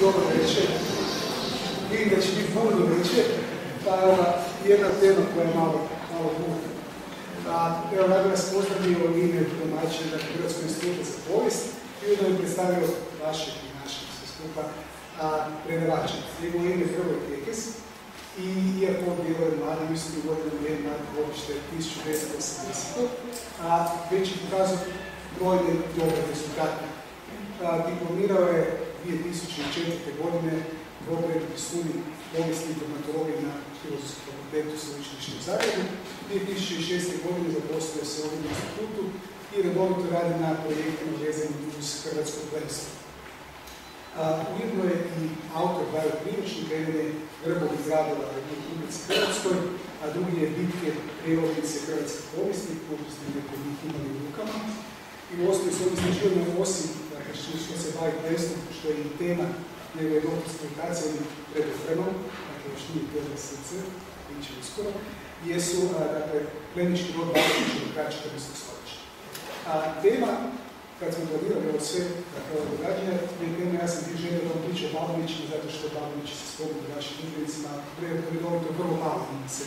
dobro veće. Vidim da će biti puno veće. Pa evo jedna tema koja je malo, malo puno. Evo, ja bih vas pozdravio u ime domaćina Hrvatskog instituta za povijest i da bi predstavio vaše i naše sve skupa predavače. Njegovo ime je Hrvoj Tekes i iako bilo je mladi, mislim da godinu je mladi godište 1980. A već je pokazao brojne dobre rezultate. Diplomirao je 2004. godine dvopredni studij povijesti informatologije na Filozofskom fakultetu sveučilišta u Zagrebu. 2006. godine zaposlio se ovom institutu i redovito radi na projektima vezanim uz hrvatsko plemstvo. Ujedno je i autor dvaju priručnika, jedan je Grbovi gradova u Republici Hrvatskoj, a drugi je Bitke prijevodnice hrvatske povijesti, koju ste neko njih imali u rukama. I u osnovi s ovim istraživanjem, osim dakle, što se bavi plesnom, što je i tema njegove on pred vremenom, dakle još nije to za srce, bit će uskoro, jesu dakle, plenički rod Baltića do kraja 14. stoljeća. A tema kad smo planirali ovo sve, dakle, ovo događanje, je tema, ja sam ti želio da vam priča o Balvinićima, zato što Balvinići se spominju vašim udjelicima, redovito vrlo malo ima se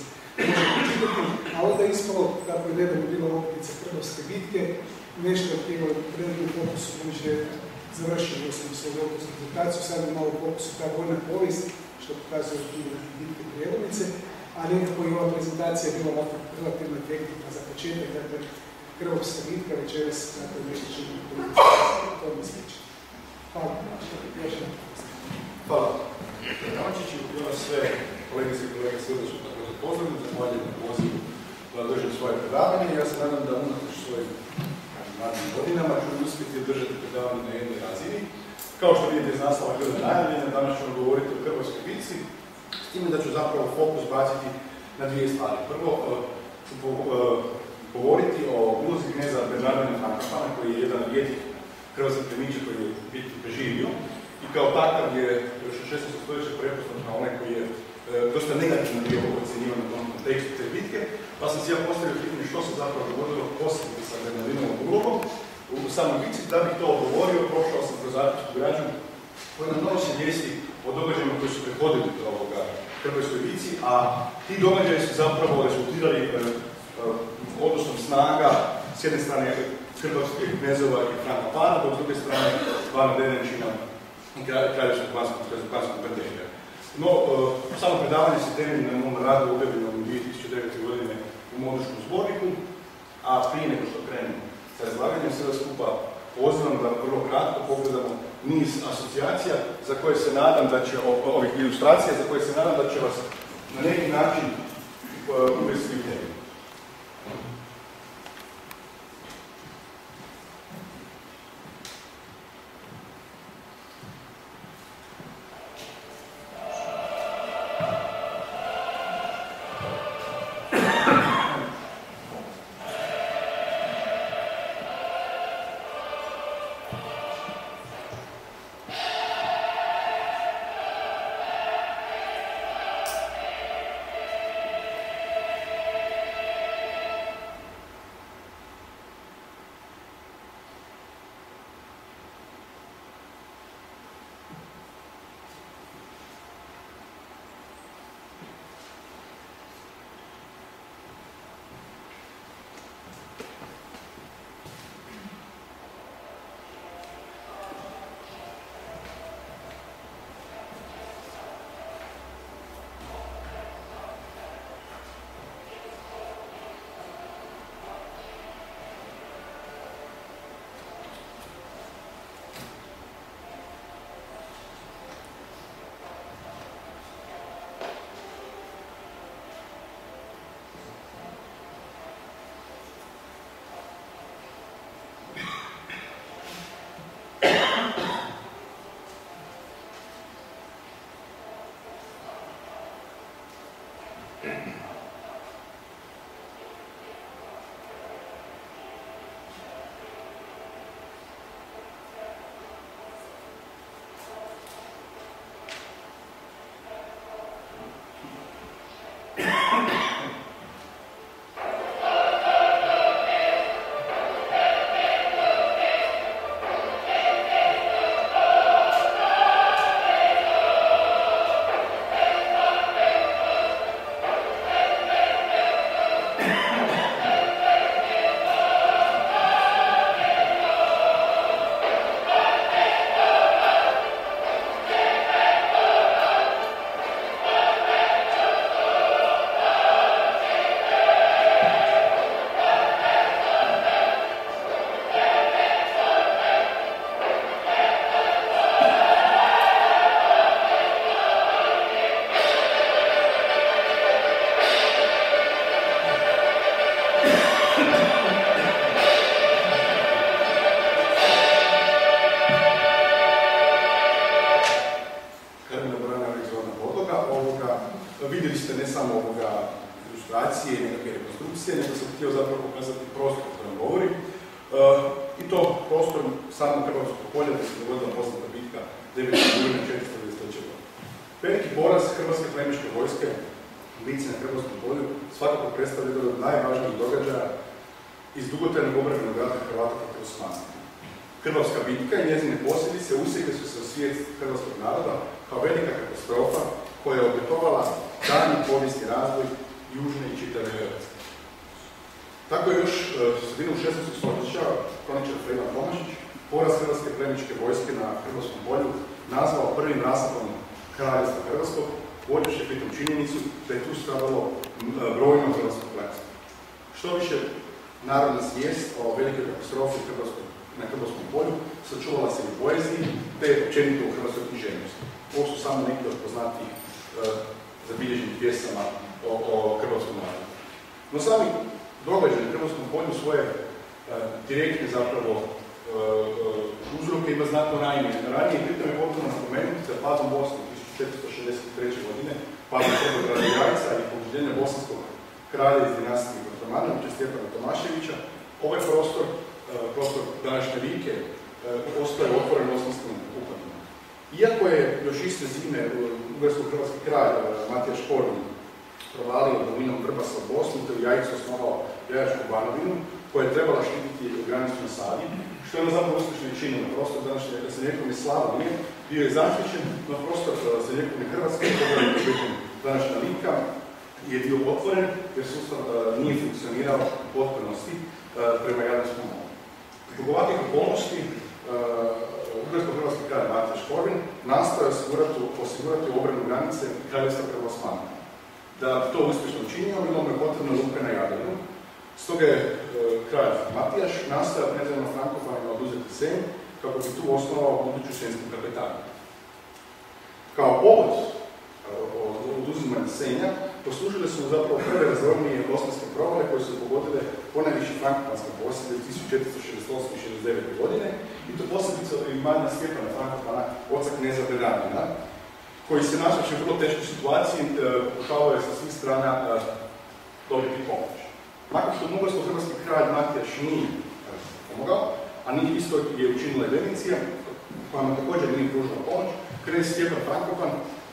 a onda je ispalo, kako je nedavno bila optica Krvovske bitke, nešto predati u fokusu, budući je završio sam svoju doktorsku prezentaciju, sad je malo fokusu ta vojna povijest, što pokazuje bitke prijevodnice, a nekako i ova prezentacija je bila ovako relativno efektivna za početak, dakle, Krvovska bitka večeras, dakle, nešto ćemo to mi sliče. Hvala. Još Hvala. Načići, i vas sve kolegice i kolege srdečno također pozdravljam, zahvaljujem na pozivu da držim svoje predavanje. Ja se nadam da unatoč svojim mladim godinama ću uspjeti držati predavanje na jednoj razini. Kao što vidite iz naslova bilo najavljeno, danas ćemo govoriti o Hrvatskoj bitci, s time da ću zapravo fokus baciti na dvije stvari. Prvo, ću govoriti o ulozi kneza Bernardina Frankopana, koji je jedan od rijetkih hrvatskih koji je bitku preživio i kao takav je još u 16. stoljeća preposlan kao onaj koji je dosta negativno bio ocjenjivan u tom kontekstu te bitke, pa sam si ja postavio pitanje što se zapravo dogodilo poslije sa Bernardinovom ulogom u samoj bitci, da bih to odgovorio, prošao sam kroz arhivsku građu koja nam donosi vijesti o događajima koji su prehodili do ovoga Hrvatskoj bitci, a ti događaji su zapravo rezultirali odnosom snaga s jedne strane hrvatskih knezova i Franka Para, dok s druge strane Vana Denečina i kraljevskog panskog Brdenja. No, samo predavanje se temelji na mom radu objavljenom 2009. godine u Moduškom zborniku, a prije nego što krenem sa izlaganjem sve skupa pozivam da vrlo kratko pogledamo niz asocijacija za koje se nadam da će, ovih ilustracija za koje se nadam da će vas na neki način uvesti u je objetovala danji povijesni razvoj južne i čitave Hrvatske. Tako je još e, sredinu 16. stoljeća kroničar Fredan Tomašić poraz Hrvatske plemičke vojske na Hrvatskom polju nazvao prvim rasadom kraljevstva Hrvatskog, vodeće pritom činjenicu da je tu stradalo e, brojno hrvatskog plemstva. Što više, narodna svijest o velikoj katastrofi na Hrvatskom polju sačuvala se u poeziji, te općenito u hrvatskoj književnosti. Ovo su samo neki od poznatih e, zabilježenih pjesama o, o hrvatskom narodu. No sami događaj na Hrvatskom polju svoje e, direktne zapravo e, e uzroke ima znatno ranije. Ranije pritom je potrebno napomenuti da padom Bosne 1463. godine, padom Srbograda Jajca i pobuđenja bosanskog kralja iz dinastije Kotomanovića, Stjepana Tomaševića, ovaj prostor, prostor današnje Rike, ostaje otvoren osnovskom upadima. Iako je još iste zime ugarsko-hrvatski kralj Matija Škorni provalio dominom Vrbasa u Bosnu, te u Jajicu osnovao Jajačku Banovinu, koja je trebala štititi granicu na Savi, što je ono zapravo uspješno i činilo. Prostor današnje Srednjekovne Slavonije bio je zaštićen, na prostor Srednjekovne Hrvatske, današnja Lika, je bio otvoren jer sustav e, nije funkcionirao u potpunosti prema Jadranskom moru. Zbog okolnosti, Ugarsko-Hrvatski kraj Matija Škorin nastoje osigurati, osigurati obranu granice kraljevstva Prvosmana. Da to uspješno učinio, bilo mu je potrebno luka na Jadranu. Stoga je kralj Matijaš nastoja prezirano Frankofanima oduzeti Sen kako bi tu osnovao buduću sensku kapetaniju. Kao oduzimanja Senja poslužile su zapravo prve razornije osmanske provale koje su pogodile ponajviše frankopanske posjede 1468. i 69. godine i to posljedica imanja Stjepana Frankopana, oca kneza Bernardina, koji se našao u vrlo teškoj situaciji, e, pokušavao je sa svih strana e, dobiti pomoć. Nakon što Mugarsko-hrvatski kralj Matijaš nije pomogao, a nije isto je učinila Venecija, koja mu također nije pružila pomoć, knez Stjepan Frankopan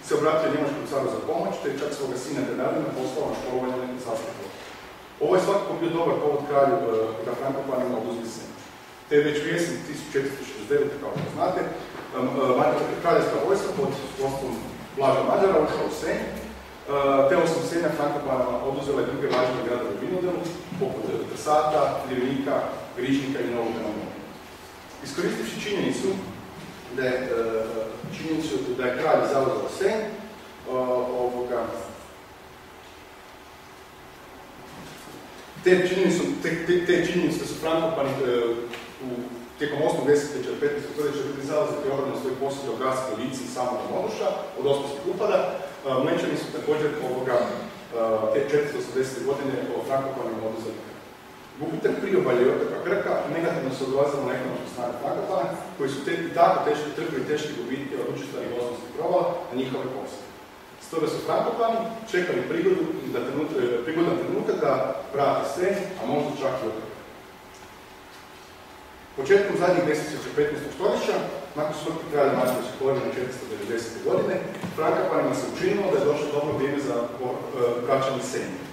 se obratio njemačkom caru za pomoć, te čak svoga sina Bernardina poslao na školovanje carski Ovo je svakako bio dobar povod kralju e, da Frankopanima oduzmi se. Te već u jesen 1469. kao što znate, e, kraljevska vojska pod vodstvom Blaža Mađara ušla u Senj, e, te osim Senja Frankopanima oduzela druge važne gradove u Vinodelu, poput Trsata, Ljevinika, Grižnika i Novog. Iskoristivši činjenicu da je, činjenicu da je kralj zauzeo sen, ovoga, te činjenice, te, te, te činjenice su Frankopani e, u tijekom 8. desetljeća 15. stoljeća bili zauzeti obranu svoj posljed od Gradske lici i samog Moduša od osmanskih upada. E, Mlečani su također ovoga, te 480. godine o Frankopanima oduzeli Gubitak priobalja i otoka Krka negativno se odlazilo na ekonomsku snagu Frankopana, koji su te, i tako teški, trpili teške gubitke od učestvani bosanskih provala na njihove posle. Stoga su Frankopani čekali prigodu, da trenut, e, prigodan trenutak da vrate sve, a možda čak i otok. Početkom zadnjih desetljeća 15. stoljeća, nakon smrti kralja Matija Sokolina 490. godine, Frankopanima se učinilo da je došlo dobro vrijeme za e, vraćanje senje.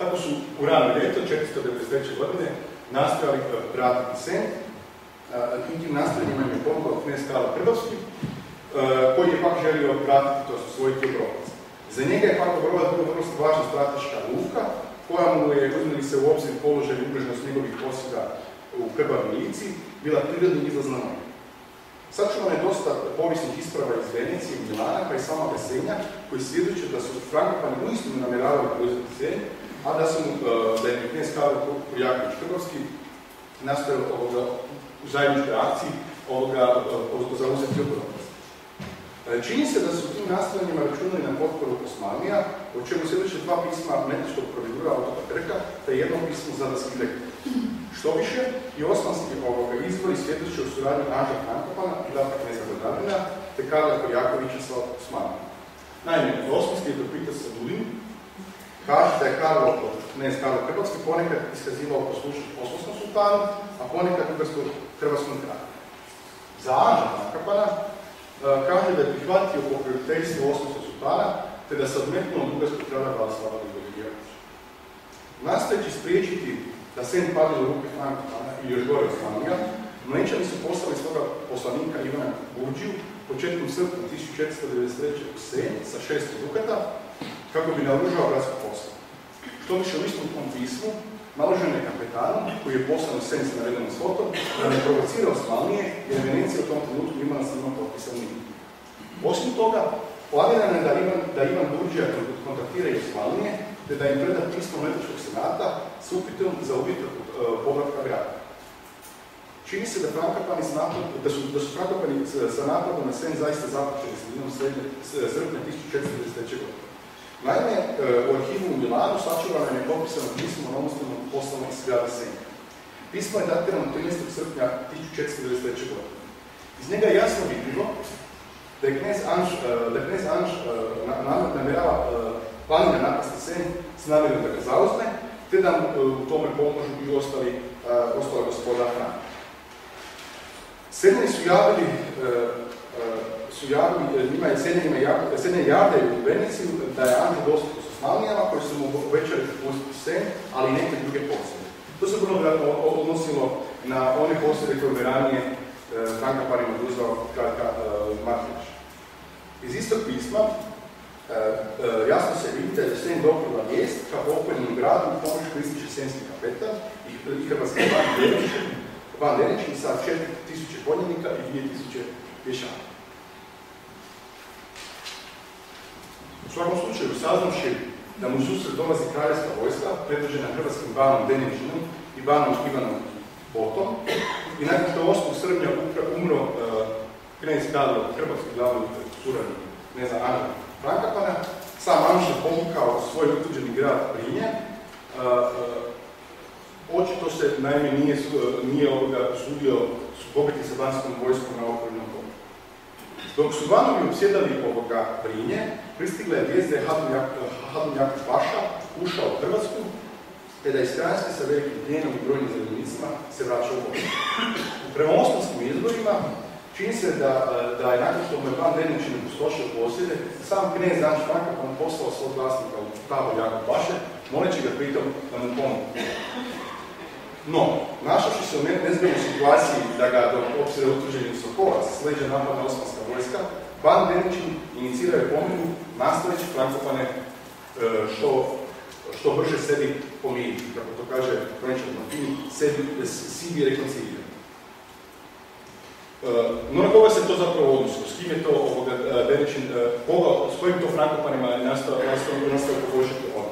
Tako su u rano ljeto 493. godine nastojali e, vratiti sen. Tim tim nastojanjima je pomogao knez Karlo Hrvatski, e, koji je pak želio vratiti to svoj Obrovac. Za njega je pak Obrovac bila vrlo važna strateška luka, koja mu je, uzmeli se u obzir položaj i ugroženost njegovih posjeda u krvavoj lici, bila prirodni izlaz na more. Sačuvano je dosta povijesnih isprava iz Venecije i Milana, pa i sama Vesenja, koji svjedoče da su Frankopani uistinu namjeravali preuzeti Senj, a da sam, e, da je knjez Karlo Kurjaković Hrvatski nastavio ovoga, u zajedničkoj akciji ovoga, e, zauzeti obrovac. E, čini se da su tim nastavljanjima računali na potporu Osmanija, o čemu svjedoče dva pisma metičkog providura otoka Krka, te jedno pismo za Daskilek. Što više, i osmanski ovoga izvori svjedoče u suradnju Anža Frankopana i Data knjeza Vladavina, te Karla Korjakovića sa Osmanima. Naime, osmanski je sa Sadulin kaže da je Karlo, ne Karlo Hrvatski, ponekad iskazivao poslušnost poslovskom sultanu, a ponekad ugarskom hrvatskom kraju. Za Anža Makapana e, kaže da je prihvatio pokroviteljstvo osnovskog sultana, te da se odmetnuo od ugarskog kralja Vladislava Ligovijevića. Nastojeći spriječiti da sen padne u ruke Frankopana i još gore Osmanija, Mlenčani su poslali svoga poslanika Ivana Burđiju početkom srpnja 1493. u Sen sa 600 dukata kako bi naoružao gradsko posla. Što više u istom tom pismu naloženo je kapetanu koji je poslan u Sen sa navedenom svotom da ne provocira Osmanije jer Venecija u tom trenutku imala sa njima potpisan Osim toga, planirano je da Ivan, da Ivan Burđija kontaktira i te da im preda pismo Mletačkog senata s upitom za uvjet uh, povratka grada. Čini se da Frankopani da su, da su Frankopani sa napadom na Sen zaista započeli sredinom srpnja 1493. godine. Naime, e, u arhivu u Milanu sačuvano je nepopisano pismo na omostavnom poslanom iz grada Senja. Pismo je datirano 13. srpnja 1493. godine. Iz njega je jasno vidljivo da je knez Anž, e, da je knez Anž e, namjerava planira napasti Sen s namjerom da ga te da u tome pomožu i ostali, ostala gospoda Franka. Su javili, su javili, e, njima je Sednje javljaju u Veniciju da je Anđe dostupno s Osmanijama koji su mu obećali pustiti sen, ali i neke druge posljede. To se vrlo vjerojatno odnosilo na one posljede koje bi ranije Franka Parima oduzvao kratka Martinić. Iz istog pisma jasno se vidi da je Sen doprila vijest kao pokojnom gradu u pomoć kristiće senski kapetan i hrvatski van Van Leničin sa 4000 konjenika i 2000 pješaka. U svakom slučaju, saznavši da mu susret dolazi kraljevska vojska, predvođena hrvatskim banom Deničinom i banom Ivanom Botom, i nakon što 8. srpnja umro uh, knjez Karlo, hrvatski glavni ne znam, Ana Frankapana, sam Anša povukao svoj utuđeni grad Brinje, uh, uh, Očito se, naime, nije, nije ovoga sudio sukobiti sa banskom vojskom na polu. Dok su vanovi obsjedali ovoga Brinje, pristigla je vijest da je Hadun Jakub Paša ušao u Hrvatsku, te da je Stranjski sa velikim pljenom i brojnim zajednicima se vraća u Bosnu. Prema osnovskim izborima, čini se da, da je nakon što mu je Van Deničin ustošio sam knjez Anš Franka poslao svog glasnika u tabo Jakub Paše, moleći ga pritom da mu pomogu. No, našavši se u nezgodnoj situaciji da ga do opsede utvrđenih Sokolac sleđa napadna osmanska vojska, Ban Deničin inicira je nastojeći Frankopane e, što, što brže sebi pomiriti, kako to kaže Frenčan Martini, sebi, sibi rekoncilira. E, no na koga se to zapravo odnosilo? S kim je to ovoga, Deničin, koga, s kojim to Frankopanima nastao, poboljšati odnos?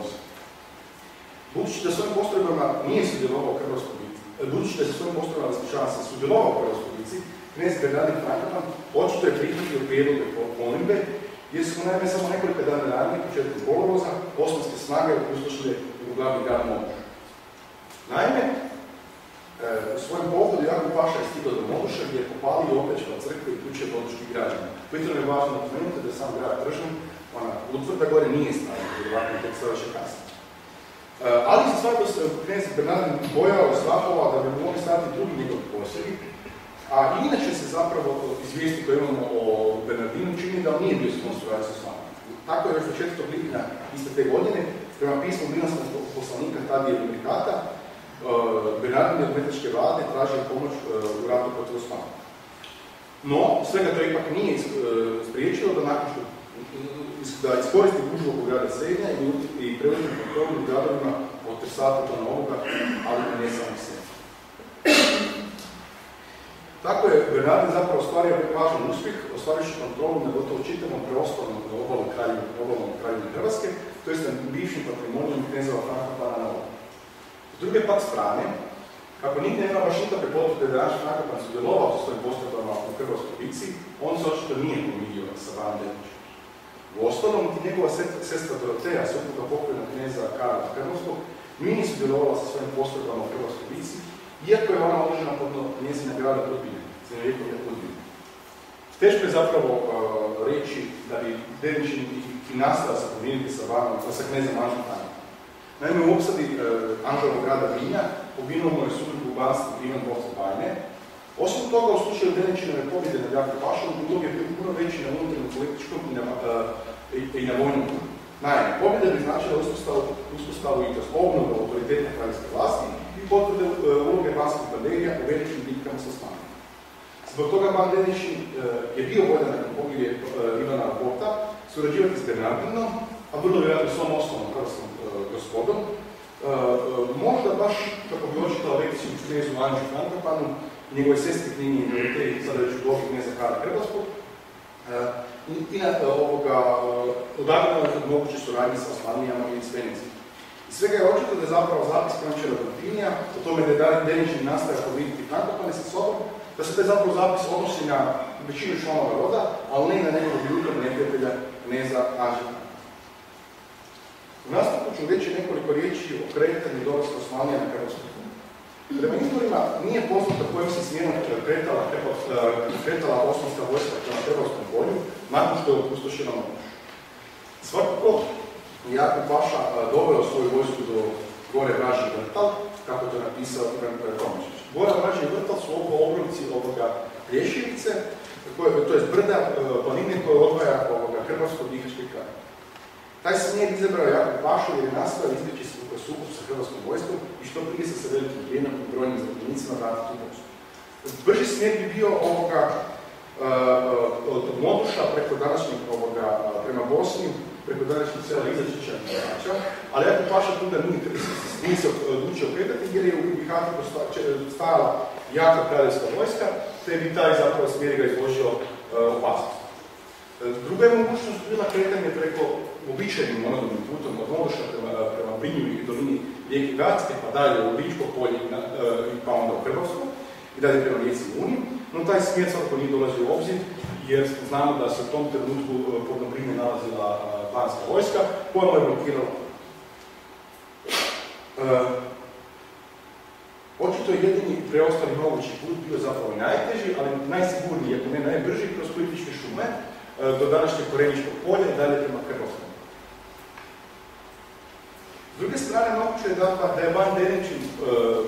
Budući da svojim postrojbama nije sudjelovao u Hrvatskoj e, budući da je svojim postrojbama ispričavam se sudjelovao u Hrvatskoj bici, knjez Bernardin Frankopan očito je prihvatio prijedloge polimbe, jer su naime samo nekoliko dana ranije, početkom kolovoza, osmanske snage upustošile u glavni grad Moduša. Naime, e, u svojem pohodu Jakub Paša je stigao do Moduša gdje je popalio opljačkao crkve i kuće moduških građana. Pritom je važno napomenuti da sam grad Tržan, ona utvrda gore nije stavljena, jer ovakve tek će kasnije. Eh, ali se svako knjez Bernardin bojao strahova da bi mogli stati drugi njegovi posjedi, a inače se zapravo izvijesti koje imamo o Bernardinu čini da on nije bio sponsoracija s vama. Tako je još do 4. lipnja iste te godine, prema pismu milanskog poslanika Tadije Lubrikata, eh, Bernardin od metačke vlade tražio pomoć eh, u ratu protiv Osmana. No, svega to ipak nije spriječilo da nakon što da iskoristi gužu oko grada Srednja i, preuzme kontrolu gradovima od Trsata do Novoga, ali ne samo sve. Tako je Bernardin zapravo ostvario važan uspjeh, ostvarivši kontrolu na gotovo čitavom preostalnom obalom kralju, obalom kralju Hrvatske, to jest na bivšim patrimonijom knjezova Franka Pana na S druge pak strane, kako nigdje nema baš nikakve potvrde da je naš Frankopan sudjelovao sa svojim postupama u Hrvatskoj bici, on se očito nije pomirio sa Van u ostalom, njegova sestra Doroteja, supruga pokojna knjeza Karla Krnovskog, nije sudjelovala sa svojim postupama u Hrvatskoj bici, iako je ona održena pod njezina grada Podbine, srednjevijekovne Podbine. Teško je zapravo uh, reći da bi Deničin i, i nastao se pomijeniti sa, sa knjezom Anžom Naime, u opsadi e, Anželovog grada Vinja poginuo je sudrugu u banstvu Ivan Bovca Bajne. Osim toga, u slučaju Deničinove pobjede nad Jakov Pašom, ulog je bio puno veći na unutarnjem političkom i na, e, i, i na vojnom. Naime, pobjeda bi značila uspostavu, uspostavu i obnovu autoriteta kraljevske vlasti i potvrde e, uloge banskih banderija u velikim bitkama sa Osmanima. Zbog toga Ban Deničin e, je bio voljan nakon pogibije Ivana Bota surađivati s Bernardinom, a vrlo vjerojatno s ovom osnovnom hrvatskom gospodom, možda baš kako bi očitao lekciju knezu Anđu Frankopanu, njegove sestri knjigi i sada već u knjeza Kara Hrvatskog, e, i, i na ovoga odagnala moguće suradnje sa Osmanijama i s Venecijom. Iz svega je očito da je zapravo zapis Krančera Martinija o tome da je Deničin nastavio podviditi Frankopane sa sobom, da se taj zapravo zapis odnosi na većinu članova roda, ali ne na njegovog ljudnog neprijatelja Kneza Anžeta. U nastavku ću reći nekoliko riječi o kretanju dolaska Osmanija na Hrvatsku. Prema izborima nije poznato kojim se smjerom kretala, kretala osmanska vojska prema Hrvatskom polju nakon što je opustošena noć. Svakako, Jakub Paša doveo svoju vojsku do gore Vraži vrtal, kako to je napisao Ivan Tomičić. Gora Vraži vrtal su oko obrovci ovoga Lješinice, koje, to je brda planine koje odvaja ovoga Hrvatskog dihačke kraja. Taj smjer izabrao Jakub Pašu jer je nastavio izbjeći sukob sa hrvatskom vojskom i što prije se sa velikim plijenom i brojnim zapovjednicima vratiti u vojsku. Brži smjer bi bio ovoga od Moduša preko današnjeg ovoga prema Bosni, preko današnjeg sela Izačića i Izača, ali Jakub tu da nije, se odlučio kretati jer je u Bihatu stajala jaka kraljevska vojska, te bi taj zapravo smjer ga izložio opasnost. Druga je mogućnost bila kretanje preko uobičajenim monodobnim putom od Moduša prema, prema i dolini rijeke Gatske, pa dalje u Ličko polje na, i pa onda u Hrvatsku i dalje prema rijeci Uni. No taj smjer svakako nije dolazio u obzir, jer znamo da se u tom trenutku pod Dobrinje nalazila planska vojska, koja je blokirala. E, očito je jedini preostali mogući put bio zapravo najteži, ali najsigurniji, ako ne najbrži, kroz političke šume, do današnjeg Koreničkog polja i dalje prema Hrvatskom. S druge strane, moguće je da, da je Ban Deničin e,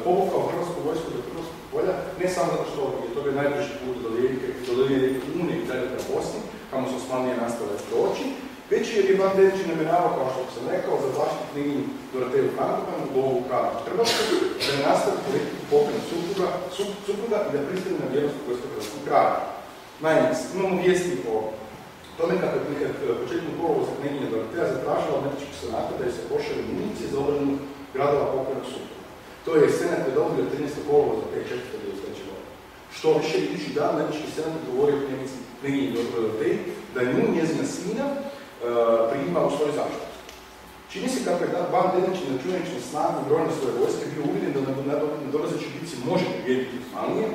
povukao hrvatsku vojsku do Hrvatskog polja, ne samo zato što je to bio najbliži put do Lijeke, do Lijeke Unije i dalje prema Bosni, kamo su Osmanije nastale proći, već je Ban Deničin namjeravao, kao što sam rekao, za zaštitu knjiginu Doroteju Frankopanu u ovu kralju Hrvatsku, da ne nastavi politiku pokrenu supruga, supruga i da pristane na vjernost vojskog hrvatskog kraja. Naime, imamo vijesti o tome kako je početkom kolovoza knjeginja Doroteja zatražila od Metičkog senata da je se pošalje municije za obranu gradova pokojnog supruga. To je senat predobrio 13. kolovoza 1993. godine. Što više idući dan Metički senat govorio o knjeginji Doroteji da je nju njezina sina uh, prima u svoju zaštitu. Čini se kako je Deničin računajući na snagu brojne svoje vojske bio uvjeren da na dolazećoj bitci može pobijediti Osmanije,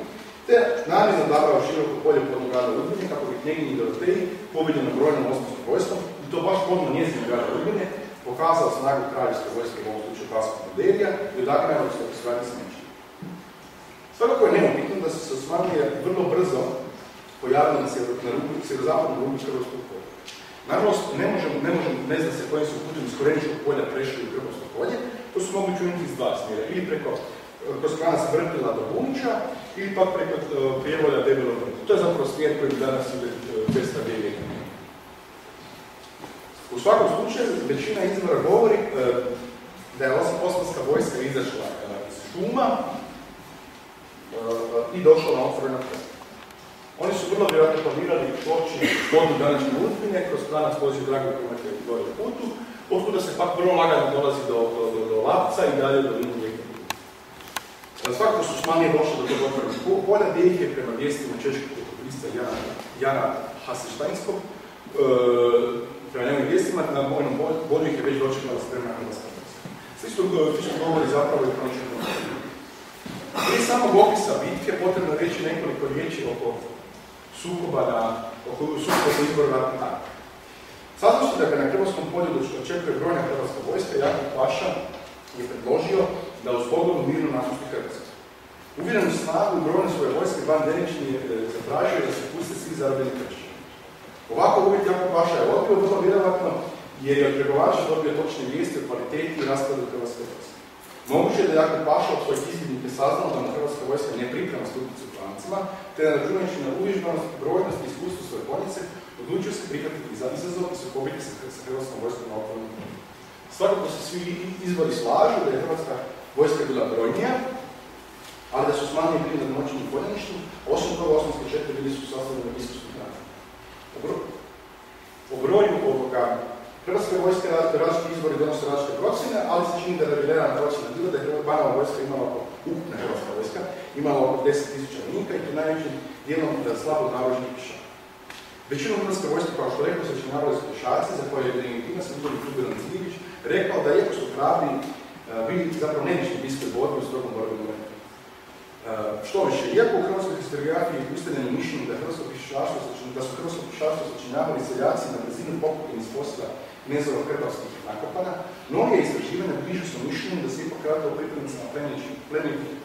te namjerno odabrao široko polje podnog grada Udbine kako bi knjeginji Doroteji pobjedjeno brojnom osmanskom vojskom, i to baš podno njezine grada Udbine, pokazao snagu kraljevske vojske u ovom slučaju Paskog Moderija i odagnao se svaki smeći. Svakako je neupitno da su se Osmanije vrlo brzo pojavili na sjeverozapadnom rubu Hrvatskog polja. Nažalost, ne možemo, ne možemo, ne zna se kojim su putem iz Koreničkog polja prešli u Hrvatsko polje, to su mogli čuniti iz dva smjera, ili preko kroz klanac Vrtila do Bunića ili pak preko uh, prijevolja Debelo vrta. To je zapravo smjer koji danas ide cesta Bijeg U svakom slučaju, većina izvora govori uh, da je osmanska vojska izašla iz šuma i došla na otvoreno. Oni su vrlo vjerojatno planirali doći vodu današnje Udbine kroz klanac poziv Drago Primate gore u putu, otkuda se pak vrlo lagano dolazi do, do, do, Lapca i dalje do linije Svakako su Osmanije došli do tog otvorenog polja, gdje ih je prema vijestima češkog kulturista Jana, Jana Haseštajnskog, e, prema njegovim vijestima, na vojnom polju ih je već dočekala spremna hrvatska vojska. Slično, slično govori zapravo i kroničnog Prije samog opisa bitke potrebno reći nekoliko riječi oko sukoba na, oko sukoba za izbor ratnih dana. Saznao se da ga na Hrvatskom polju očekuje brojna hrvatska vojska, Jakub Paša je predložio da uz pogodnu mirnu napusti Hrvatsku. Uvjeren u snagu brojne svoje vojske, Ban Deničin je zatražio da se puste svi zarobljeni kršćani. Ovako uvijek Jakub Paša je odbio, vrlo vjerovatno jer je od pregovača dobio točne vijesti o kvaliteti i raskladu Hrvatske vojske. Moguće je da Jakub Paša od svojih izvidnika saznao da mu Hrvatska vojska ne priprema stupnicu u plancima, te da računajući na uvježbanost, brojnost i iskustvo svoje konjice, odlučio se prihvatiti za izazov i sukobiti se sa Hrvatskom vojskom na otvornom Svakako se svi izvori slažu da je Hrvatska vojska bila brojnija, ali da su smanjeni bili na noćnom poljeništu, osim toga osmanske četiri bili su sastavljeni iskusnih rata. O broju ovoga Hrvatska vojska različiti izbori donose različite procjene, ali se čini da je revidirana procjena bila da je Banova vojska imala oko, ukupna Hrvatska vojska, imala oko 10.000 vojnika i to najvećim dijelom da slabo naoružnih pješaka. Većinom Hrvatske vojske, kao što rekao, se činjavali su pješaci, za koje je Denitina sam Udoli Klubiran Cilivić rekao da iako su hrabri, e, bili zapravo nevišni bliskoj borbi u strogom borbenom. E, što više, iako u hrvatskoj historiografiji ustavljeno mišljenje da, hrvatsko su hrvatsko pišaštvo sačinjavali seljaci na brzinu pokupljenih iz posla knezova krpavskih nakopana, mnoge istraživanja bliže su mišljenju da se ipak radilo plemenitih uh,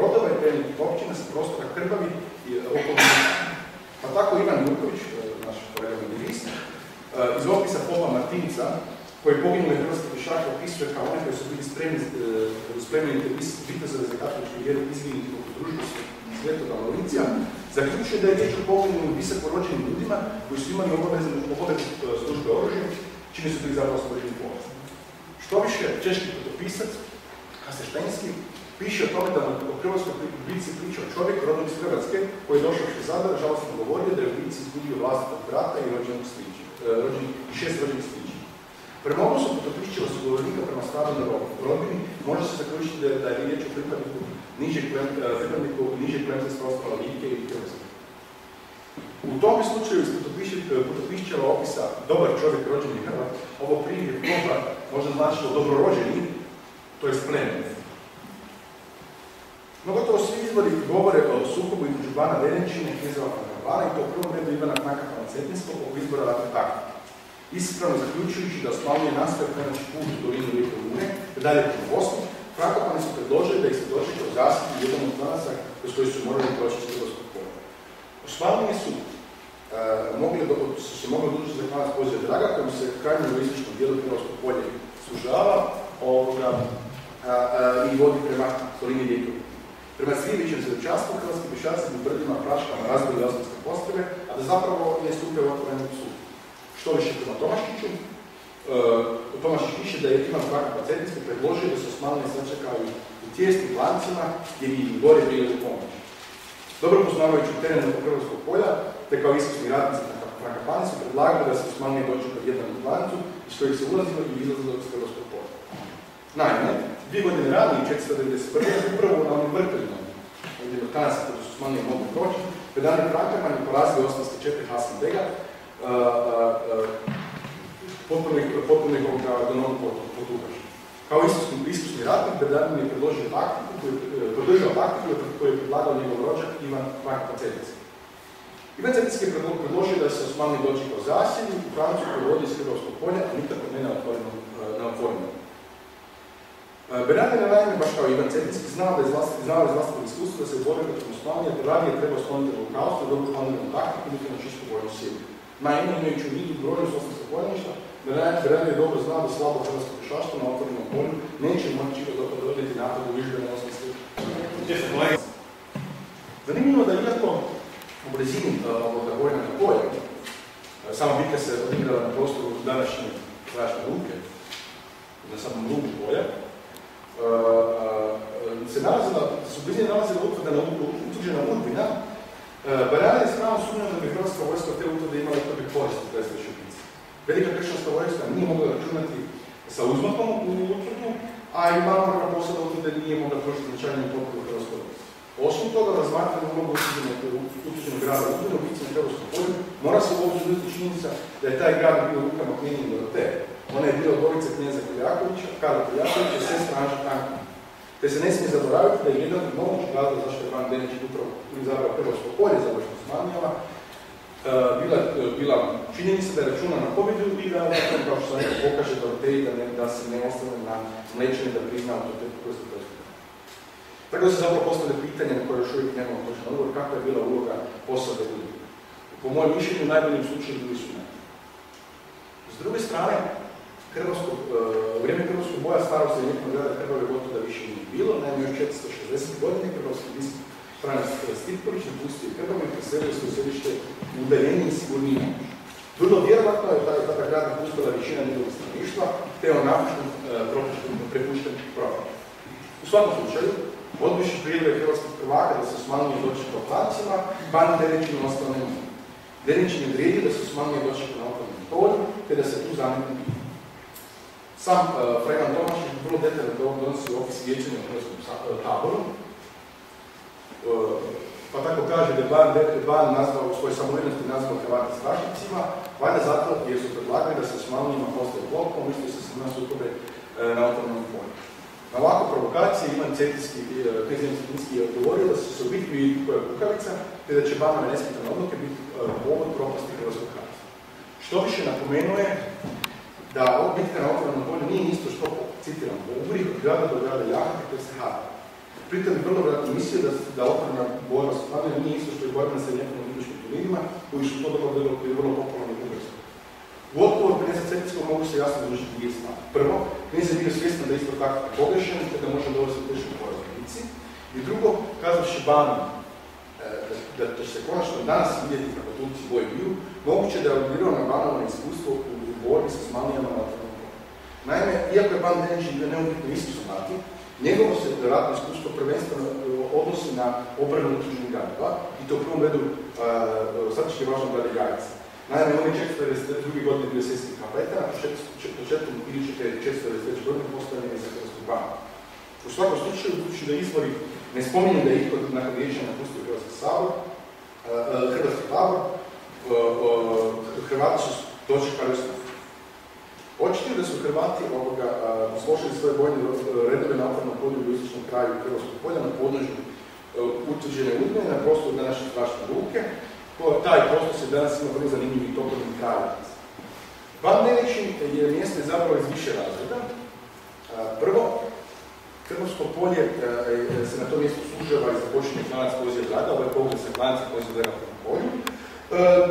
rodova i plemenitih općina sa prostora Krbavi i okolnih. Pa tako Ivan Jurković, naš kolega medivist, iz opisa Popa Martinca, koji poginuli hrvatski pješači opisuje kao one koji su bili spremni, spremni vitezove za katoličku vjeru izviniti u družbu svetoga Mauricija, zaključuje da je riječ o poginulim visoko rođenim ljudima koji su imali obaveznu obaveznu službe oružje, čini su bili zapravo složeni povaz. Što više, češki putopisac, Haseštenski, piše o tome da u Hrvatskoj bici priča o čovjeku rodom iz Hrvatske koji je došao iz Zadar, žalostno govorio da je u bici izgubio vlastitog brata i rođenog striča, rođenih, i šest rođenih striča. Prema odnosu putopišćeva sugovornika prema starom rodbini može se zaključiti da, je riječ o pripadniku nižeg pripadniku nižeg plemstva ostala Like i Hrvatske. U tom slučaju iz putopišćeva opisa dobar čovjek rođeni Hrvat, ovo primjer toga možda značilo dobrorođeni, to je splemen. No gotovo svi izvori govore o sukobu između Bana Verenčine i Knjezova i to u prvom redu Ivana Knakapa Cetinskog oko izbora ratne takve ispravno zaključujući da Osmanlije nastaje krenući put u dolinu Rijeke Une, dalje prema Bosnu, Frankopani su predložili da ih se dočeka u zasiti jedan od lanaca kroz koji su morali proći s Hrvatskog pola. Osmanlije su uh, mogli, su se mogli odlučiti za klanac poziva Draga, kojim se krajnje u istočnom dijelu Hrvatskog polja sužava i vodi prema dolini Rijeke Prema Srivićem svjedočanstvu hrvatski pješaci u brdima praškama razbili osmanske postrebe, a da zapravo ne stupe u otvorenom sudu. Što više prema Tomašiću, uh, Tomašić piše da je Ivan Franko Pacetinski predložio da se Osmanlije sačekaju u tijesnim lancima gdje bi im gore bili u pomoć. Dobro poznavajući teren oko Hrvatskog polja, te kao iskusni ratnici na Frankapani su predlagali da se Osmanlije dođu kod jednom lancu iz kojeg se ulazilo i izlazilo iz Hrvatskog polja. Naime, dvije godine ranije, 491. upravo na onim vrteljima, gdje Tanasa, kada su Osmanlije mogli proći, pedani Frankapani porazili osmanske četiri Hasan Bega, potpuno ih Donon potugaš. Kao iskusni, ratnik, Berdanin je predložio taktiku, koju je podržao taktiku koju je predlagao njegov rođak Ivan Frank Pacetinski. Ivan Cetinski je predložio da se Osmani dođe kao zasjednik u Francu koji vodi iz Hrvatskog polja, a nikako ne na otvorenom. Na otvorenom. Bernardin je naime, baš kao Ivan Cetinski, znao da iz vlastnog iskustva da se u borbi protiv Osmanija da ranije treba skloniti holokaustu, dobro planiranu taktiku, niti na čistu vojnu silu. Naime, imajući u vidu brojnost osnovnog pojeništa, Bernard je dobro znao da slabo hrvatsko pešaštvo na otvorenom polju. Neće moći dobiti napad u vižbene osnovne Zanimljivo da iako u blizini ovoga vojnog polja, sama bitka se odigrala na prostoru današnje Krašne luke, na samom rubu polja, se nalazila, su blizine nalazila utvrđena udbina, Barjana je spravo sumnjao da bi Hrvatska vojska te utvrde imala to bi korist u predstavljajućoj bitci. Velika kršćanska vojska nije mogla računati sa uzmakom u utvrdu, a i Marmorna posada utvrde nije mogla prošli značajniju potporu Hrvatskoj vojske. Osim toga, razmatranje ulogu utvrđenog grada Udbina u na Hrvatskom polju, mora se u obzir uzeti činjenica da je taj grad bio u rukama knjenja Dorote. Ona je bila dvorica knjeza Koljakovića, Karla Koljakovića i sestra Anža Tanka. Te se ne smije zaboraviti da je jedan od mogućih razloga zašto je Ivan Denić upravo izabrao Hrvatsko polje za vršno Osmanijama, e, bila, bila činjenica da je računa na pobjedu i da, kao što sam rekao, pokaže da, da, ne, da se ne ostane na mlečene da prizna autoritet predstavlja. Tako da se zapravo postavlja pitanje na koje još uvijek nemamo točan odgovor, kakva je bila uloga posade u Po mojem mišljenju, najboljim slučaju bili su ne. S druge strane, Hrvatskog, e, u vrijeme Hrvatskog boja starog srednjeg grada Hrvatske gotovo da više nije bilo, naime još 460. godine Hrvatski biskup Franz Stipković napustio Hrvatsku i preselio se u središte udaljenije i sigurnije. Vrlo vjerovatno je tada tada grad napustila većina njegovog stanovništva, te on napušten, e, prepušten profil. U svakom slučaju, odbiši prijedloga hrvatskih prvaka da se smanjuje doček plancima, ban Derećin ostao nema. Derećin je odredio da se smanjuje doček na polju, te da se tu zameni sam uh, Fregan Tomašić vrlo detaljno donosi opis vijećanja u Hrvatskom e, taboru. Uh, pa tako kaže da je Ban, nazvao u svojoj samojednosti nazvao Hrvati strašnicima, valjda zato jer su predlagali da se s malonima postaje blokom, umjesto se utobe uh, na otvornom polju. Na ovakvu provokaciju Ivan Cetinski, Cetinski je odgovorio da se se u vidi koja je kukavica, te da će Banove nespretne odluke biti povod propasti Hrvatskog hrvatstva. Što više napomenuo je da ovo bitka na otvorenom polju nije isto što, citiram, ubri od grada do grada jahati koji se hada. Pritom je vrlo vjerojatno mislio da, da otvorena borba Flavijom nije isto što je borba sa njegovim političkim turnirima koji su to dobro bilo vrlo popularni u Ugrskoj. U odgovoru knjeza Cetinskog mogu se jasno izlučiti dvije stvari. Prvo, knjez je bio svjestan da isto tako pogrešen te da može dovesti u teškom poraznici. I drugo, kazavši Banu e, da, će se konačno danas vidjeti kako Turci boje biju, moguće da je odbirao na Banovo iskustvo u borbi sa Smalijama na Naime, iako je Denjić bio neupitno iskusovati, njegovo se ratno iskustvo prvenstveno e, odnosi na obranu utužnih gradova i to u prvom redu uh, strateški važno grade Gajice. Naime, on je 492. godine bio svjetski kapetan, a početkom iduće 493. godine postavljen je za Hrvatskog banka. U svakom slučaju, budući da izvori ne spominju da je iko nakon vijeća napustio Hrvatski sabor, uh, Hrvatski tabor, Hrvati su dočekali su Očito da su Hrvati ovoga, složili svoje bojne redove na otvornom polju u istočnom kraju Hrvatskog polja na podnožju utvrđene udne na prostoru današnje strašne ruke. Taj prostor se danas ima vrlo zanimljivi toporni kraljevac. Van Nerećin je mjesto zapravo iz više razreda. Prvo, Hrvatsko polje se na tom mjestu sužava i započinje klanac Kozija grada, ovaj pogled sa klanca Kozija na polju,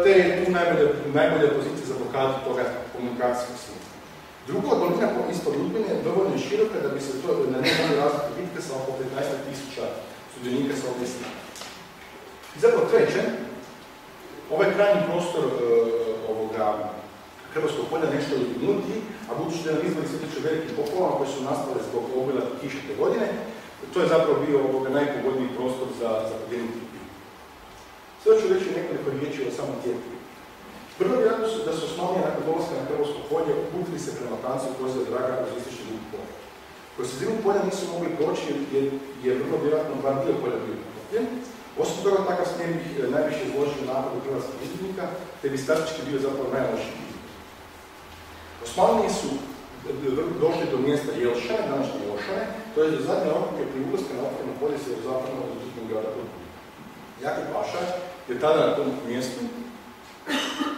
te je tu najbolja, najbolja pozicija za blokadu toga komunikacijskog svijeta. Drugo, dolina ispod Udbine je dovoljno široka da bi se to na nekoj razliku bitke sa oko 15.000 sudionika sa ovdje strane. I zapravo treće, ovaj krajnji prostor e, ovoga Hrvatskog polja nešto izgnuti, a budući da nam izbori svjetljiče velikim poplavama koji su nastale zbog obila kiše te godine, to je zapravo bio ovoga najpogodniji prostor za, za podijeliti Sve ću reći nekoliko riječi o samom tijeku. Prvo vjerojatno su da su Osmanlije nakon dolaska na Hrvatsko polje uputili se prema Francu koji je Draga uz istočni dug polja. Koji se zimu polja nisu mogli proći jer je vrlo vjerojatno bar dio polja bio potopljen. Osim toga, takav smjer bih e, najviše izložio napadu hrvatskih izbjednika, te bi statički bio zapravo najlošiji Osmanlije su došli do mjesta Jelšane, današnje Jelšane, to je do zadnje okuke pri ulazka na otvorno polje se zapravo od Uzbog grada Jakub Paša je tada na tom mjestu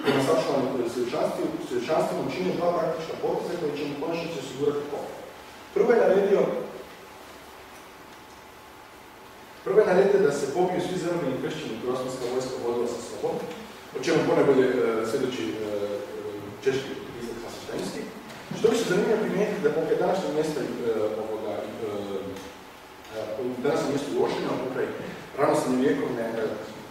prema sačuvanju svjedočanstvu učinio dva praktična poteza koji će mu konačnici osigurati pokoj. Prvo je naredio Prvo je naredio da se pobiju svi zarobljeni kršćani koji osmanska vojska vodila sa sobom, o čemu ponajbolje uh, svjedoči uh, češki izlaz Hasaštajnski. Što bi se zanimljivo primijetiti da pokraj današnjeg mjesta uh, ovoga, uh, današnjem mjestu Lošina, pokraj ranosrednje vjekovne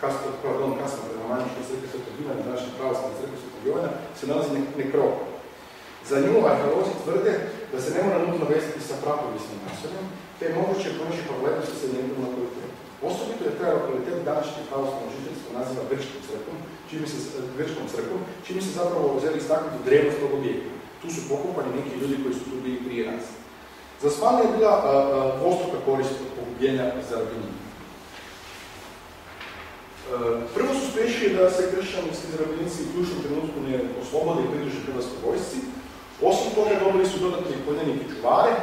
kasno, pardon, kasno prema Manjiške crkve Svetog Ivana, današnje pravoslavne crkve Svetog Ivana, se nalazi nekrop. Za nju arheolozi tvrde da se ne mora nutno vezati sa prapovisnim naseljem, te je moguće proći pogledati sa njegovom lokalitetom. Osobito je taj lokalitet današnje pravoslavno žiteljstvo naziva Grčkom crkvom, čime se, Grčkom crkvom, čime se zapravo želi istaknuti drevnost tog objekta. Tu su pokupani neki ljudi koji su tu bili prije nas. Za Spana je bila dvostruka korist pogubljenja zarobljenika. Prvo su spriječili da se kršćanski zarobljenici u ključnom trenutku ne oslobode i pridruže Hrvatskoj vojsci. Osim toga dobili su dodatni konjanike čuvare, e,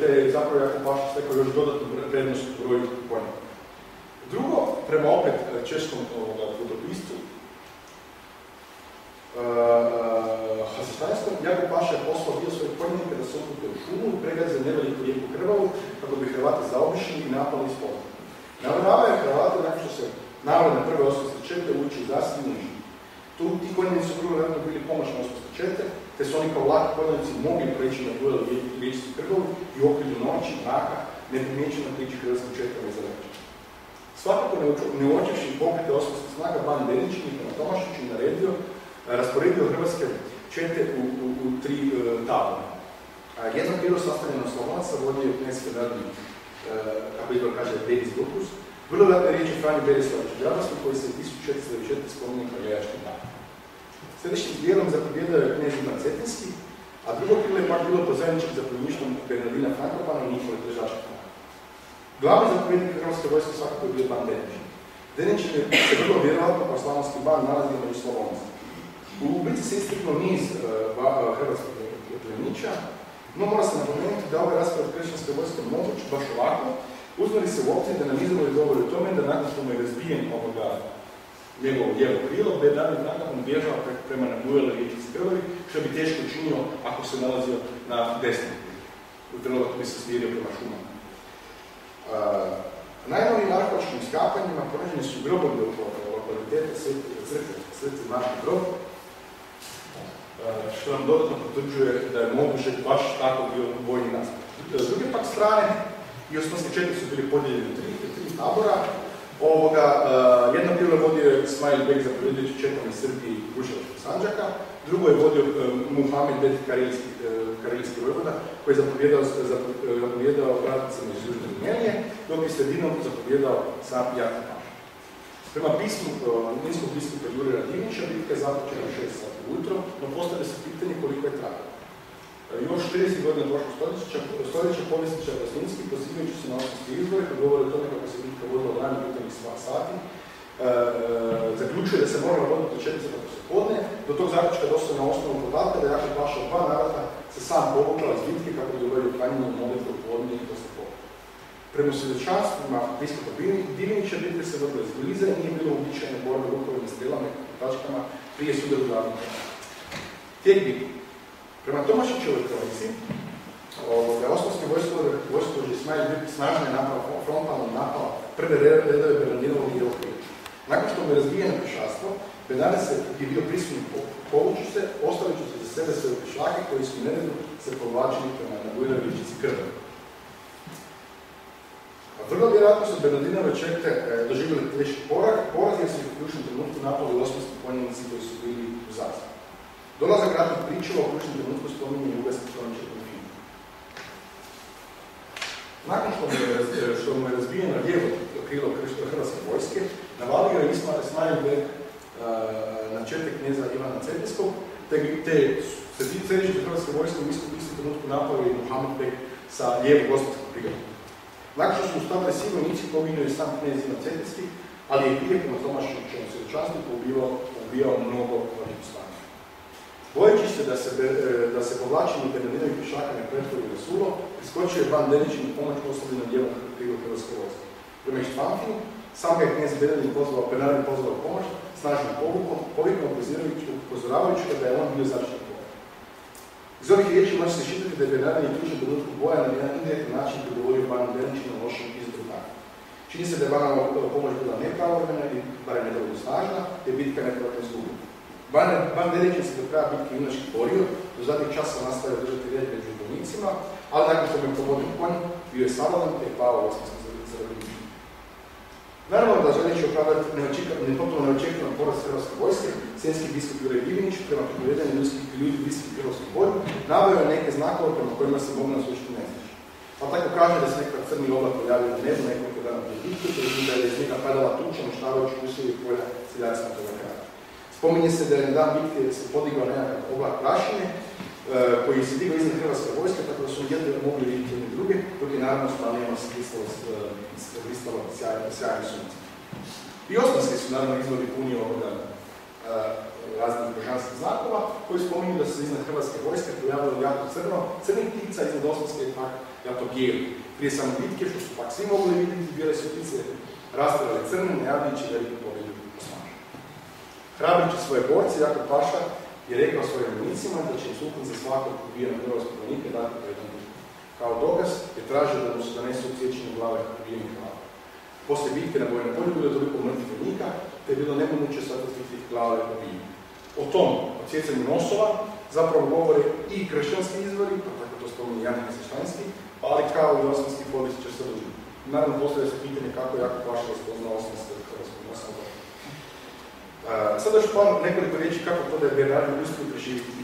te je zapravo jako Paša stekao još dodatnu prednost u broju konjaka. Drugo, prema opet e, českom putopiscu, uh, Hasistajskom, Jakub Paša je poslao dio svojeg konjanike da se u šumu i pregaze neveliku rijeku Krvavu kako bi Hrvati zaobišli i napali iz pola. je Hrvate nakon što se na prve osvijeste čete ući u zasljivnu Tu ti konjeni su prvo vjerojatno bili pomoćne osvijeste čete, te su oni kao laki podanici mogli preći na duel riječci krvovi i u okviru noći, mraka, neprimjećeno priči hrvatskog četava iza leđa. Svakako ne uočivši pokrete osnovskih snaga, Ban Denić prema Tomašiću naredio, rasporedio hrvatske čete u, u, u tri e, tabora. Jedno bilo sastavljeno Slovaca, vodio je knez Ferdinand, e, kako izgleda kaže, Denis Lukus. Vrlo vjerojatno riječ je Franjo Berislavić Grabovski, koji se 1494 spominje kao ljejački dan. Sljedećim dijelom zapovjedao je knjez Ivan Cetinski, a drugo krilo je pak bilo po zajedničkom zapovjedništvom Bernardina Frankopana i Nikole Držačka. Glavni zapovjednik Hrvatske vojske svakako je bio ban Denić. Denić je se vrlo vjerojatno kao slavonski ban nalazio među Slavonci. U biti se istrpno niz uh, hrvatskih plemića, no mora se napomenuti da ovaj raspored kršćanske vojske moguć baš ovako, uzmeli se u obzir da nam izvoli govori o tome da nakon što mu je razbijen ovoga njegovo lijevo krilo, da je dan nakon bježao pre, prema Nabujele riječici krvovi, što bi teško činio ako se nalazio na desnom u trenutku bi se slijedio prema šumama. Uh, najnovijim arheološkim iskapanjima pronađeni su grobovi lokaliteta crkve, crkve Marko grob, što nam dodatno potvrđuje da je moguće baš tako bio vojni naspad. S druge pak strane, i osnovski četiri su bili podijeljeni u tri, tri tabora. Ovoga, uh, jedno bilo je vodio Smajl Bek za povjedeći četom iz Srbije i Kruševačkog Sanđaka, drugo je vodio uh, Muhammed Bet Karilski, uh, Karilski vojvoda, koji je zapovjedao, zapovjedao ratnicama iz Južne Rumenije, dok je sredinom zapovjedao sam Jakub Prema pismu Ninskog biskupa Jure Radinića, bitka je započela u 6 sati ujutro, no postavlja se pitanje koliko je trajalo. Još 30 godina prošlog stoljeća, stoljeća povjesničar pozivajući se na osnovske izbore, koji govore o tome kako se bitka vodila od ranih jutarnjih sati, e, zaključuje da se morala voditi do 4 kako se podne, do tog zaključka dosta na osnovu podatka da Jakub Paša dva navrata se sam povukla iz bitke kako bi dovoljio klanjenu molitvu podne i posle podne. Prema svjedočanstvima biskupa Divinića bitke se vodila iz bliza nije bilo uobičajene borbe rukovima, strelama i tačkama prije sudaru glavnih. Tijek bitke. Prema Tomašićevoj kronici, osnovski vojskovođe snažno je napao, frontalno napao prve redove Bernardinovog i okvira. Nakon što mu je razbijeno pešastvo, se je bio prisiljeni povući se, ostavit se za sebe sve pešlake koji su neredno se povlačili prema Nabujnovićici krve. Vrlo vjerojatno su Bernardinove čete e, doživjeli teški poraz, poraz jer su u ključnom trenutku napali osnovski konjenici koji su bili u zastavu. Dolazak ratnih pričeva u ključnom trenutku spominje i uveski kroničar konfinu. Nakon što mu je, što mu je razbijeno lijevo krilo Hrvatske vojske, navalio je Ismail Bek uh, na čete knjeza Ivana Cetinskog, te, te Hrvatske vojske u istom trenutku napao i Mohamed Bek sa lijevog gospodskog brigadom. Nakon što su ustavili svi vojnici, poginuo je sam knjez Ivan Cetinski, ali je prije prema Tomašićevom svjedočanstvu ubijao mnogo onih. Bojeći se da se, da se povlačenje Bernardinovih pješaka ne pretvori u Rasulo, iskočio je Van Denićin u pomoć posljedno dijelom krivo Hrvatske vojske. Prema Ištvanfinu, sam ga je knjez Bernardin pozvao, Bernardin pozvao pomoć, snažnom povukom, povikom upozoravajući da je on bio začetnik iz ovih riječi može se šitati da je Bernardin i ključan trenutku boja na jedan indirektan način prigovorio Banu na lošem izboru tako. Čini se da je Banova pomoć bila nepravovremena ili barem nedovoljno snažna, te bitka nepravno izgubila. Ban Denić se do kraja bitke junački borio, do zadnjeg časa nastavio držati red među bolnicima, ali nakon što je povodio konj, bio je slavodan te je pao osnovski zarobljenički. Naravno da želeći opravdati ne potpuno neočekivan poraz Hrvatske vojske, sjenski biskup Juraj Divinić prema pripovedanju ljudskih ljudi bliskih Hrvatskog boju naveo je neke znakove prema kojima se mogu naslušiti nezdaš. Pa tako kaže da se nekakav crni oblak pojavio na nebu nekoliko dana prije bitke, te da je iz njega padala tuča moštavajući usjevi polja seljacima toga kraja. Spominje se da je na dan bitke se podigao nekakav oblak prašine, e, koji se digao iznad Hrvatske vojske, tako da su jedni mogli vidjeti jedni druge, dok je naravno spanijama blistalo sjajno sunce. I osmanski su naravno izvodi puni ovoga raznih božanskih znakova, koji spominju da se iznad Hrvatske vojske pojavilo jako crno, crnih ptica iznad osmanske pak jako bijeli. Prije samo bitke, što su pak svi mogli vidjeti, bijele su ptice rastavile crnim, najavljujući veliku osmaža. Hrabrići svoje borci, jako paša, je rekao svojim vojnicima da će sultan za svakog ubijenog hrvatskog vojnika dati jednom Kao dokaz je tražio da mu se donesu ucijećene glave ubijenih glava. Poslije bitke na bojnom polju je toliko mrtvih vojnika, te je bilo nemoguće sakriti glave ubijenih. O tom odsjecanju nosova zapravo govore i kršćanski izvori, pa tako to spominje Jan Heseštanski, ali kao i osmanski povijestičar sa dužim. Naravno, postavlja se pitanje kako jako Paša spoznao nosova. Sada ću pa nekoliko riječi kako to da je Bernardin uspio preživiti.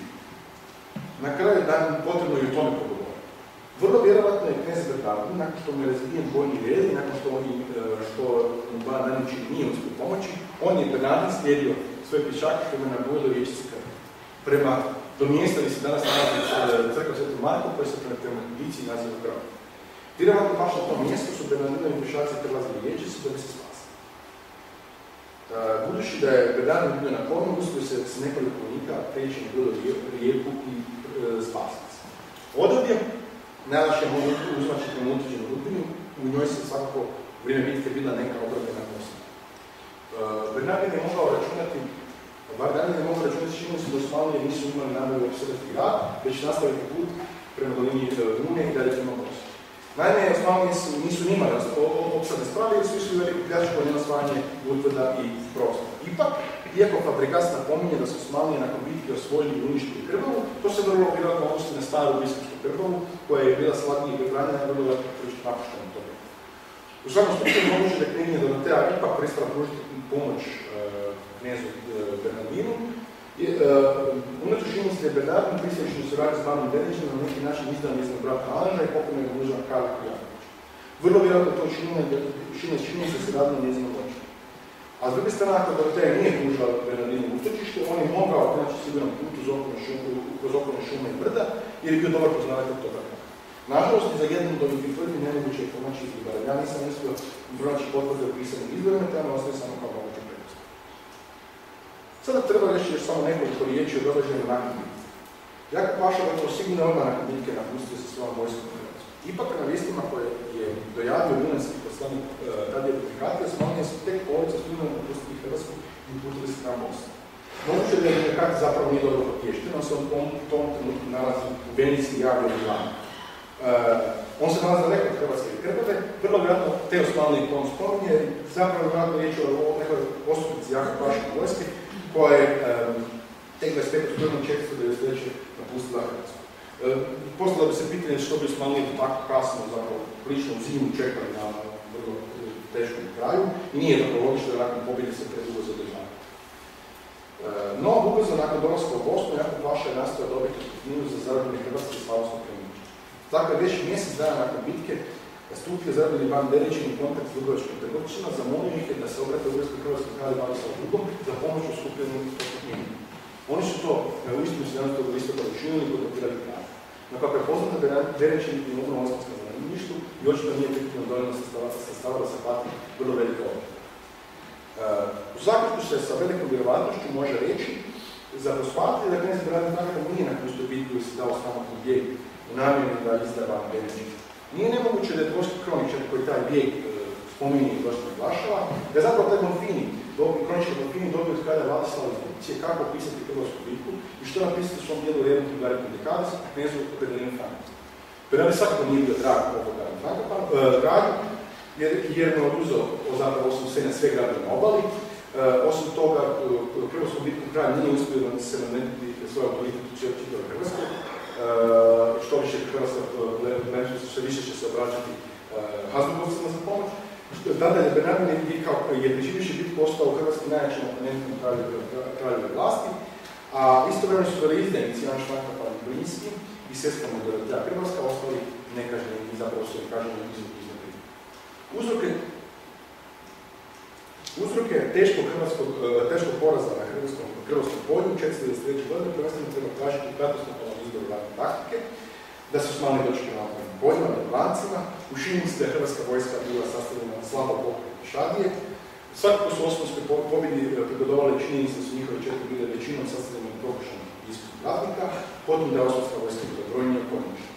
Na kraju dan potrebno i o tome pogovoriti. Vrlo vjerovatno je knjez Bernardin, nakon što mu je razvijen vojni red i nakon što, oni, što mu dva danići nije uspio pomoći, on je Bernardin slijedio svoje pješake prema na Bujelo Vječska prema do mjesta gdje se danas nalazi crkva Svetu Marko, koja se prema tradiciji naziva krava. Vjerovatno baš na tom mjestu su Bernardinovi pješaci prelazili Vječicu da bi se. Budući da je Bernardin bio na kolonu, uspio se s nekoliko vojnika preći na bilo rijeku i e, spasiti se. Najlaše mogu uzmačiti na utvrđenu rudbinu, u njoj se svakako vrijeme bitke bila neka obrambena posta. E, Bernardin je mogao računati Bar dan ne mogu računati čini se da nisu imali namjeru opsaditi grad, već nastaviti put prema dolini Dune i dalje prema. Naime, Osmanlije su, nisu njima opsadne sprave jer su išli veliku pljačku na osvajanje utvrda i prostora. Ipak, iako fabrikas napominje da su Osmanlije nakon bitke osvojili i uništili Krbavu, to se vrlo vjerojatno odnosi na staru biskupsku Krbavu, koja je bila slabnije i prehranjena i vrlo vjerojatno pružiti napušteno toga. U svakom slučaju moguće da knjignje Donatea ipak pristala pružiti pomoć e, knezu e, Bernardinu. E, unatoč činjenici da je Bernardin prisjećen u suradnji s Banom Dedićem na neki način izdan njeznog brata Aleža i pokojno je muža Karla Kujanović. Vrlo vjerojatno to činjenice se se radilo njezinom očinu. A s druge strane, ako Doroteja nije tužila Bernardinu utočište, on je mogao naći siguran put kroz okolne šume i brda, jer je bio dobar poznavatelj toga. Nažalost, za jednu od ovih tvrdnji nemoguće je pomoći izgleda. Ja nisam mislio pronaći potvrde u pisanim izvorima, te ono ostaje samo kao moguće Sada treba reći još samo nekoliko riječi o događaju nakon. Jakub Paša to sigurno odmah nakon bitke napustio sa svojom vojskom Hrvatsku. Ipak na vijestima koje je dojavio Dunanski poslanik uh, Tadija Publikatija, Osmanlije su tek polovica studenog napustili Hrvatsku i uputili se na Bosnu. Moguće da je Publikatija zapravo nije dobro potješten, on se u tom, tom trenutku nalazi u Veniciji javio u Milanu. Uh, on se nalazi daleko od Hrvatske Krpave, vrlo vjerojatno te Osmanlije koje on spominje, zapravo vjerojatno riječ o nekoj postupnici Jakub Paša vojske, koja je tek 25. studenog 493. napustila Hrvatsku. Postavilo bi se pitanje što bi Osmanlije tako kasno, zapravo prilično zimu čekali na vrlo teškom kraju i nije tako logično da nakon pobjede se predugo zadržava. No, ubrzo nakon dolaska u Bosnu, Jakub Vaša je nastao dobiti knjigu za zarobljene Hrvatske i Slavonskog kremića. Dakle, već mjesec dana nakon bitke stupio zarobljeni ban Derićin kontakt s Dubrovačkim trgovcima, zamolio ih je da se obrate Ugarskoj Hrvatskoj kralju Vladislav II za pomoć u skupljenju pokretnina. Oni su to u istinu 17. listopada učinili kod okvirali kralja. No je poznato da Derićin je umro osmanska zanimljištu i očito nije prikupno dovoljno sastava da se plati vrlo velika odluka. U zaključku se sa velikom vjerovatnošću može reći za prospati da knjez Bradin Zagrebu nije napustio bitku i se dao samotni bijeg u namjeri da izdava Derićin nije nemoguće da je dvorski kroničar koji taj vijek e, spominje i dosta naglašava, da je zapravo taj Bonfini, kroničar Bonfini dobio od kralja Vladislava instrukcije kako opisati hrvatsku bitku i što napisati u svom dijelu Redom Hungari Publikalis, a knezu Pedelinu Francu. Pedelin svakako nije bio drag ovoga gradu, e, jer, jer mu je oduzeo zapravo osim sve sve grade na obali. E, osim toga, hrvatsku bitku kralj nije uspio da se nametiti svoje politiku čitave Hrvatske, Eh, što više Hrvatska eh, sve više će se obraćati eh, Habsburgovcima za pomoć. Tada je Bernardin je, kao, je preživjuši bit postao hrvatski najjačim oponentom kraljeve vlasti, a istovremeno su bili izdanici Jan Švanka Blinski i sestra Moderatea Hrvatska ostali nekažnjeni i zapravo su kažnjeni izvuk iznad Uzroke Uzroke teškog, hrvatskog, teškog poraza na hrvatskom, hrvatskom polju 493. godine prvenstveno treba tražiti u izboru ratne taktike, da su smali dočke na otvorenim poljima, na lancima, u činjenici da je hrvatska vojska bila sastavljena slabo pokret šadije, Svakako su osmanskoj pobjedi e, prigodovali činjenici da su njihove četiri bile većinom sastavljene od prokušanih iskustnih ratnika, potom da je osmanska vojska bila brojnija pomoćna.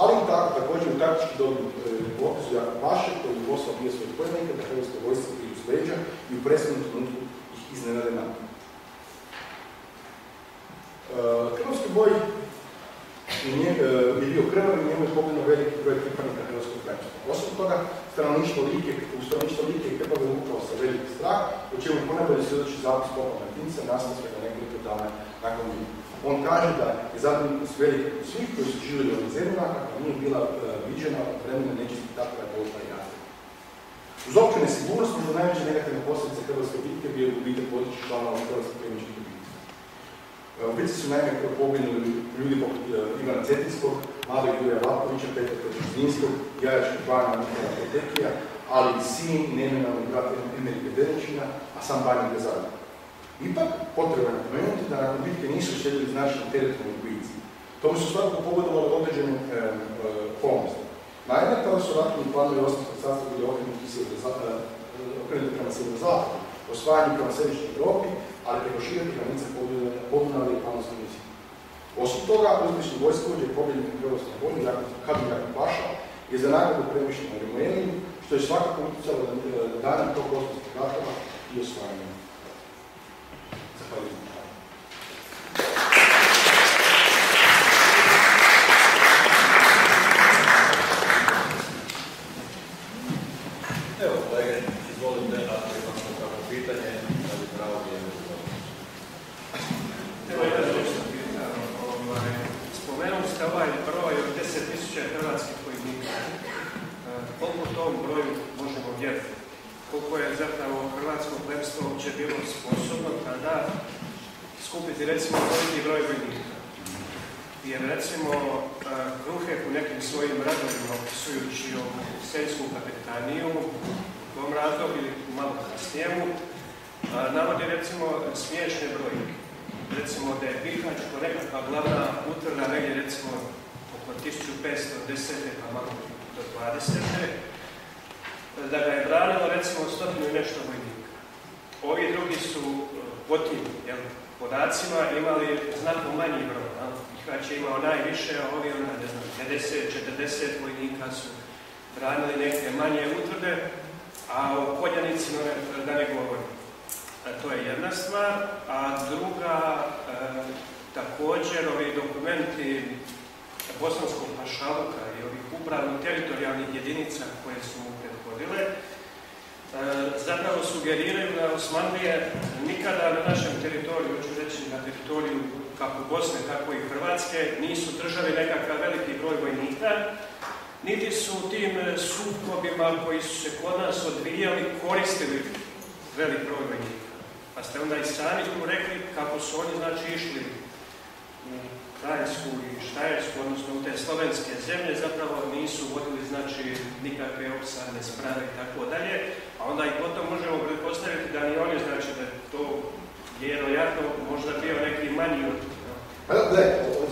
Ali tako, također u taktički popisu e, Jako Paše, koji je poslao bio svojih pojmenika da hrvatska vojska priju s leđa i u presrednom trenutku ih iznenade napad. Krvovski boj je, je bio krvav i njemu je poginuo veliki broj pripadnika hrvatskog branstva. Osim toga, stanovništvo Like, u stanovništvo Like i Krpave upao sa veliki strah, o čemu ponajbolje svjedoči zapis Popa Martinca, nastao svega nekoliko dana nakon njih. On kaže da je zabrinut s velike svih koji su živjeli u ovim kako nije bila uh, viđena od vremena nečisti tako je bolna i jazda. Uz opću nesigurnost, možda najveće negativne posljedice hrvatske bitke bio gubitak podići članova hrvatskih kliničkih obitelji. U bitci su naime poginuli ljudi poput uh, Ivana Cetinskog, Mladog Jurija Vlakovića, Petra Petržninskog, Jajačkog Bana Nikola Petekija, ali i sin nemenalni brat Emerike Deničina, a sam Banja Gazada. Ipak, potrebno je napomenuti da nakon bitke nisu slijedili značajni teritorijalni gubici. Tomu su svakako pogodovali određene e, e, okolnosti. Naime, tada su ratni planovi osnovnog sastava bili okrenuti prema sjeverozapadu, osvajanju prema središnjoj Europi, ali preko širenih granica Podunavlja i Panonske. Osim toga, uzvišnji vojskovođe i pobjednik Hrvatskog vojnu, Kadin Jakub Paša, je za nagradu premišljeno u Rimueliju, što je svakako utjecalo da danje tog kostovskog ratova i osvajanja. Zahvaljujem. Evo, kolege, izvolite, ako imam kakvo pitanje, da bi pravo vrijeme Evo ja nešto pitam. Ovaj, spomenuli ste ovaj broj od 10.000 hrvatskih vojnika. E, Koliko tom broju možemo vjeriti? Koliko je zapravo hrvatsko plemstvo uopće bilo sposobno tada skupiti recimo toliki broj vojnika? Jer recimo e, Kruhek u nekim svojim radovima opisujući ovu seljsku kapetaniju u tom razdoblju ili malo kasnijemu, e, navodi recimo smiješne brojke recimo da je Nekakva glavna utvrda negdje recimo oko 1510. pa malo do 20. Da ga je branilo recimo stotinu i nešto vojnika. Ovi drugi su po tim jel, podacima imali znatno manji broj. Bihać je imao najviše, a ovi ona, ne znam, 50-40 vojnika su branili neke manje utvrde, a o Poljanicima da ne govorim. To je jedna stvar, a druga, e, također ovi dokumenti Bosanskog pašaluka i ovih upravno-teritorijalnih jedinica koje su mu prethodile, e, zapravo sugeriraju da Osmanlije nikada na našem teritoriju, hoću reći na teritoriju kako Bosne, tako i Hrvatske, nisu držali nekakav veliki broj vojnika, niti su tim sukobima koji su se kod nas odvijali koristili velik broj vojnika. Pa ste onda i sami tu rekli kako su oni znači išli u Krajinsku i Štajersku, odnosno u te slovenske zemlje, zapravo nisu vodili znači nikakve opsadne sprave i tako dalje, a onda i potom možemo pretpostaviti da ni oni znači da to vjerojatno možda bio neki manji od Pa da, da,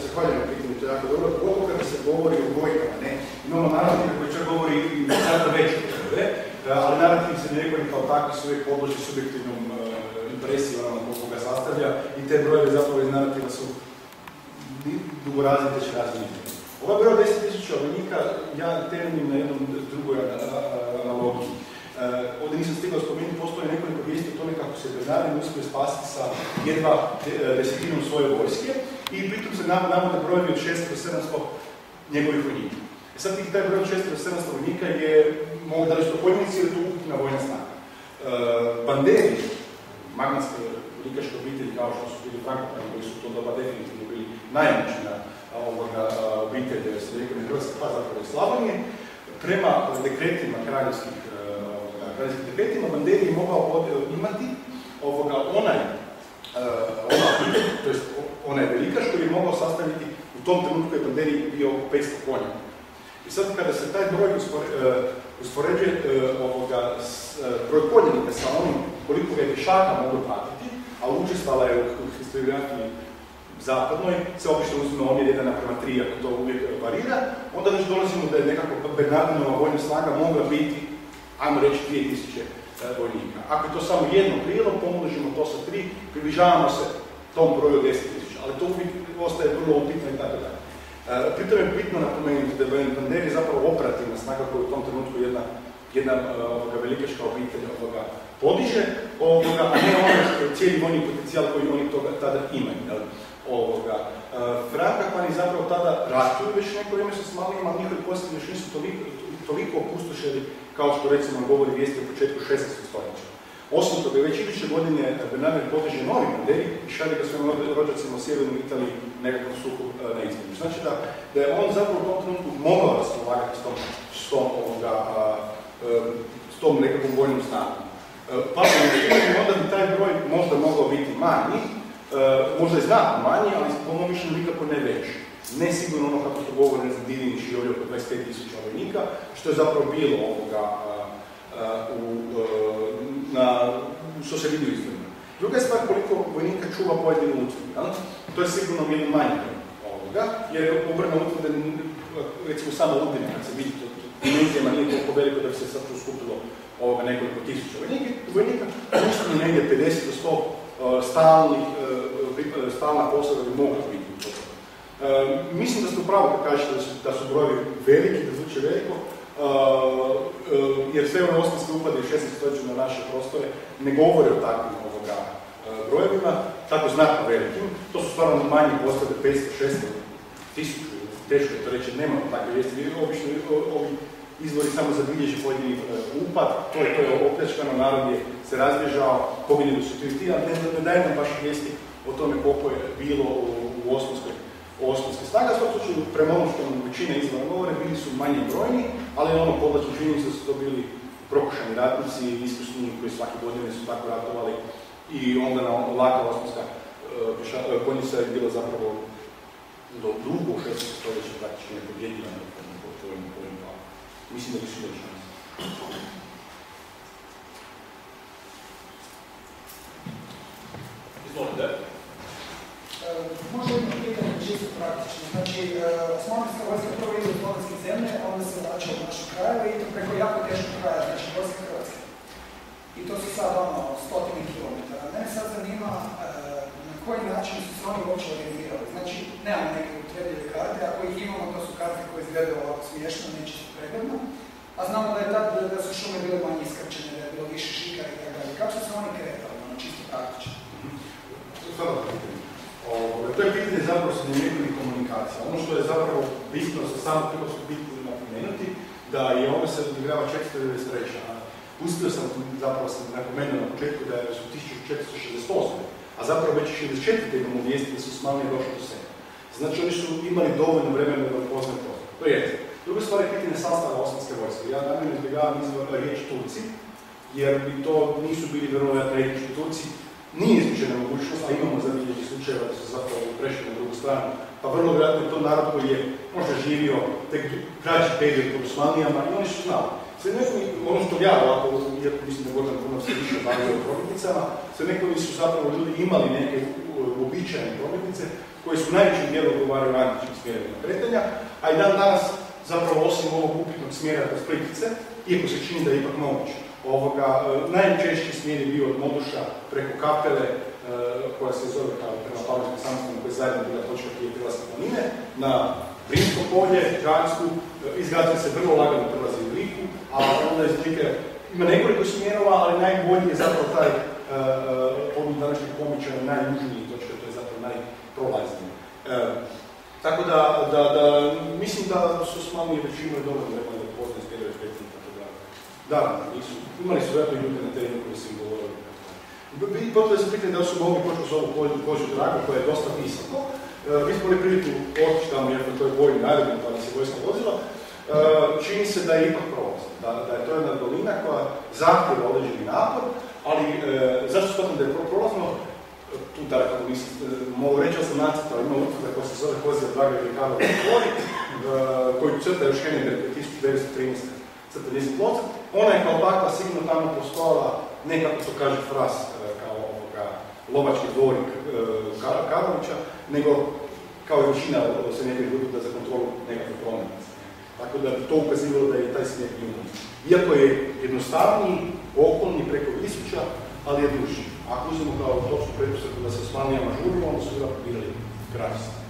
zahvaljujem pitanju, to je jako dobro, pogotovo kada se govori o bojkama, ne? Imamo narativ koji čak govori i sada već o ali narativ se ne kao takvi su uvijek podložni subjektivnom ono koliko ga sastavlja i te brojevi zapravo iz narativa su dugorazni te će različiti. Ovaj broj od 10.000 vojnika ja temeljim na jednom drugoj analogiji. Uh, ovdje nisam stigao spomenuti, postoje nekoliko vijesti o tome kako se Bernardin uspio spasiti sa jedva desetinom svoje vojske i pritom se navode brojevi od 600 do 700 njegovih vojnika. E sad taj broj od 600 do 700 vojnika je, mogu da li su to pojmenici ili to ukupna vojna snaga. Uh, Banderi, magnetske likaške obitelji kao što su bili Frankopani, koji su to doba definitivno bili najmoćnija obitelj Srednjeg Hrvatske, pa zapravo i Slavonije, prema dekretima kraljevskih, kraljevskih dekretima Banderi je mogao imati ovoga, onaj, ona to jest onaj velikaš koji je mogao sastaviti u tom trenutku je Banderi bio 500 konja. I sad kada se taj broj uspoređuje ovoga, broj konjenika sa onim koliko je pješaka moglo pratiti, a učestvala je u historiografiji zapadnoj, se obično uzme omjer 1 naprema 3, ako to uvijek varira, onda već dolazimo da je nekako Bernardinova vojna snaga mogla biti, ajmo reći, 2000 vojnika. Ako je to samo jedno krilo, pomnožimo to sa 3, približavamo se tom broju 10.000, ali to uvijek ostaje vrlo upitno i tako dalje. Pritom je bitno napomenuti da je Banderi zapravo operativna snaga koja je u tom trenutku jedna, jedna ovoga, velikaška obitelj ovoga, podiže, ovoga, a ne ono cijeli vojni potencijal koji oni toga tada imaju. Ovoga. E, Franka pa ni zapravo tada ratuju već neko vrijeme sa Osmanlijama, ali njihovi posljedi još nisu toliko, toliko opustošeni kao što recimo govori vijesti u početku 16. stoljeća. Osim toga, već iduće godine Bernardo poteže novi model i šalje ga svojim rođacima u sjevernoj Italiji nekakav sukob e, na između. Znači da, da je on zapravo u tom trenutku mogao raspolagati s tom, s tom, ovoga, a, e, s tom nekakvom vojnom snagom. E, Pa onda bi taj broj možda mogao biti manji, e, možda i znatno manji, ali po mom mišljenju nikako ne veći. Ne sigurno ono kako to govore za Divini širolje oko 25.000 vojnika, što je zapravo bilo ovoga a, a, u, e, na, što se vidi u. Druga je stvar koliko vojnika čuva pojedinu utvrdu. To je sigurno manji broj ovoga, jer obrna utvrde, recimo samo Udine, kad se vidi to, dimenzijama nije toliko veliko da bi se sad skupilo ovoga nekoliko tisuća vojnika, vojnika, negdje 50 do 100 uh, stalnih, uh, stalna posada bi mogla biti u toga. Uh, mislim da ste u pravu kad kažete da su, brojevi veliki, da zvuče veliko, jer sve ove osmanske upade u 16. stoljeću na naše prostore ne govore o takvim ovoga, brojevima, tako znatno velikim. To su stvarno manje postave 500, 600, 1000, teško je to reći, nemamo takve vijesti. Vi Obično ovi izvori samo zabilježe pojedini e, upad, to je, to je opljačkano, narod je se razbježao, poginuli su ti, ali ne, ne daje nam baš vijesti o tome koliko je bilo u, u Osmanskoj u Osmanskoj snaga. U slučaju, prema onom što nam većina izvora govore, bili su manje brojni, ali ono podlačno činjenica da su to bili prokušani ratnici, iskusni koji svake godine su tako ratovali i onda na laka osmanska e, e, konjica je bila zapravo do dugo u 16. stoljeću praktički nepobjedljiva na. Mislim da nisu imali šanse. Izvolite. E, Možda jedno pitanje čisto praktično. Znači, e, Osmanlijska vojska prvo ide u slovenske zemlje, a onda se vraća u naše krajeve i to preko jako teškog kraja, znači i Hrvatske. I to su sad ono stotine kilometara. Mene sad zanima e, koji način su se oni uopće orijentirali. Znači, nemamo neke utrebljive karte, ako ih imamo, to su karte koje izgledaju ovako smiješno, nečisto pregledno. A znamo da je tad da su šume bile manje iskrčene, da je bilo više šikara i tako dalje. Kako su se oni kretali, ono čisto praktično? Pitanje. Ovo, To je pitanje zapravo sa njegovih komunikacija. Ono što je zapravo bitno sa samog su bitno napomenuti, da je ono se odigrava 493. A pustio sam zapravo sam napomenuo na početku da je su 1468. A zapravo već 64. imamo vijesti da su Osmanlije došli do sebe. Znači oni su imali dovoljno vremena da upoznaju prostor. To je. Druga stvar je pitanje sastava osmanske vojske. Ja namjerno izbjegavam izvor riječ Turci, jer bi to nisu bili vjerojatno etnički Turci, nije isključena mogućnost, a imamo zabilježeni slučajeva da su zapravo prešli na drugu stranu. Pa vrlo vjerojatno je to narod koji je možda živio tek kraći period pod Osmanlijama i oni su znali. Sve neko, ono što ja ovako, iako mislim da Gordon puno se više bavio o prometnicama, sve nekovi su zapravo ljudi imali neke uobičajene prometnice koje su u najvećem dijelu odgovaraju antičkim smjerovima kretanja, a i dan danas zapravo osim ovog upitnog smjera do Splitice, iako se čini da je ipak moguće. Ovoga, e, najčešći smjer je bio od Moduša preko Kapele, e, koja se zove kao prema Pavličkom samostanu, koja je zajedno bila točka prije Hrvatske planine, na Brinsko polje, Gransku, e, iz Gradske se vrlo lagano Liku, a onda iz ima nekoliko smjerova, ali najbolji je zapravo taj uh, uh, današnjeg pomičara, najjužniji točka, to je zapravo najprolazniji. E, tako da, da, da, mislim da su Osmanlije već imali dobro vremena da poznaju smjerove predsjednika, tako da, nisu, imali su vjerojatno ljude na terenu koji su im govorili. Potrebno se pitanje da su mogli početi s ovu kožu, draga koja je dosta visoko. E, mi smo imali priliku otići tamo, iako to je vojni aerodrom, pa nas je vojska vozila. E, čini se da je ipak prolazno, da, da je to jedna dolina koja zahtjeva određeni napor, ali e, zašto smatram da je pro- prolazno? tu da kako nisam, e, mogu reći da sam nacrtao, ima utvrda koja se zove Kozija Draga ili Karlo Tvori, koju crta još Henneberg 1913. crta. Ona je kao takva sigurno tamo postojala, ne kako to kaže Fras, e, kao ovoga, lovački dvorik e, Kar- Karlovića, nego kao i većina se njegovih utvrda za kontrolu nekakve prometnice. Tako da bi to ukazivalo da je taj smjer imao. Iako je jednostavniji, okolni preko Visuća, ali je duži. Ako uzmemo kao točnu pretpostavku da se s Osmanlijama žurimo, onda su vjerojatno birali Kras.